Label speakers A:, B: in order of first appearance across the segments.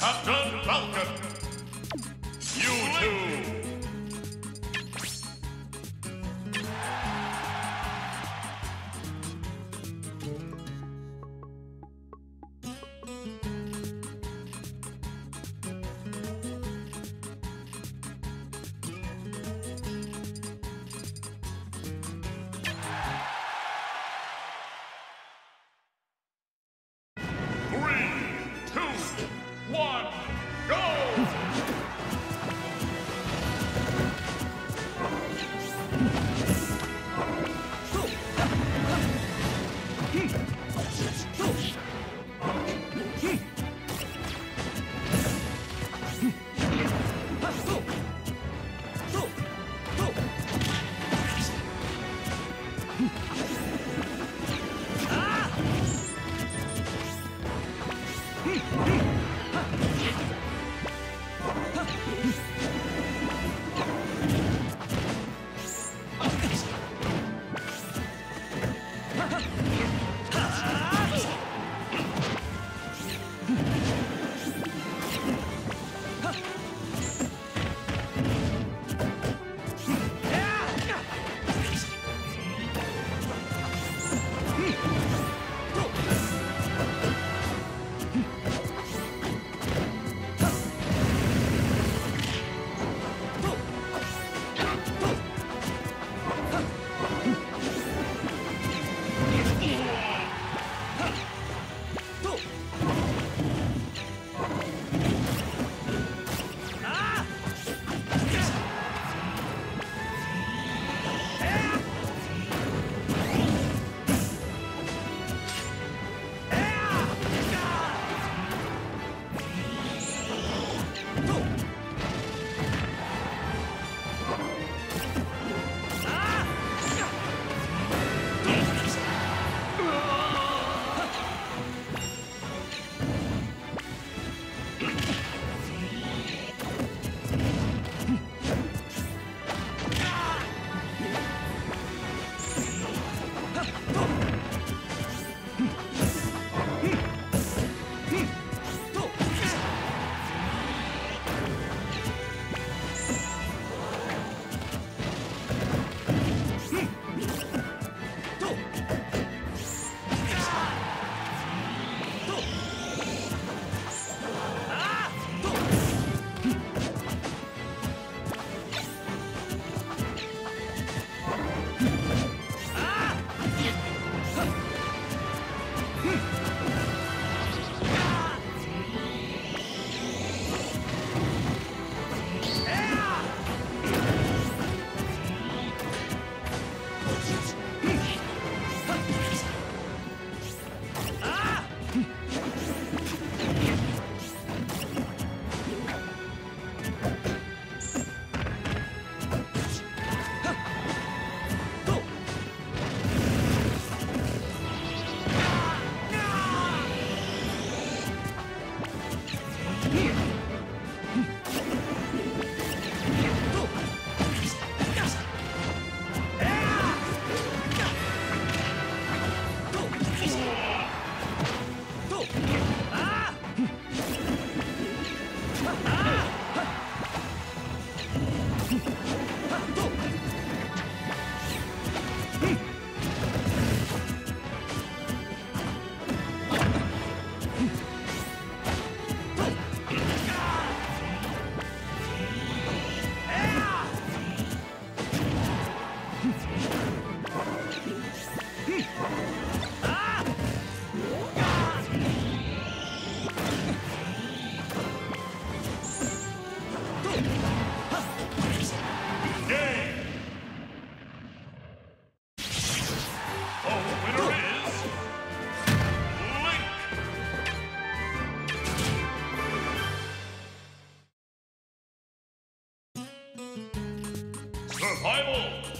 A: Captain Falcon. One, Survival.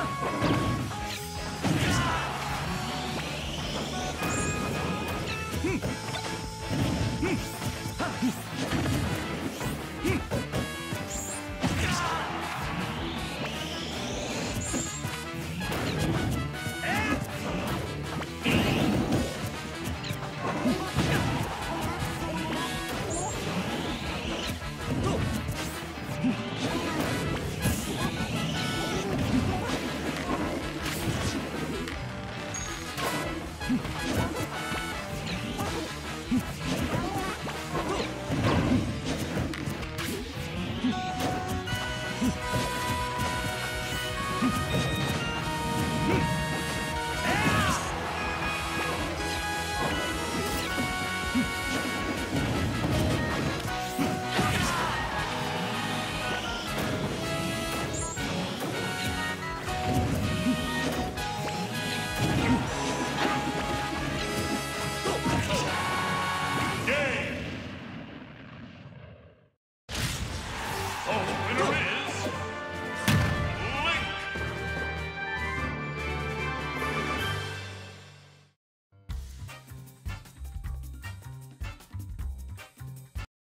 A: Ha!
B: Huh.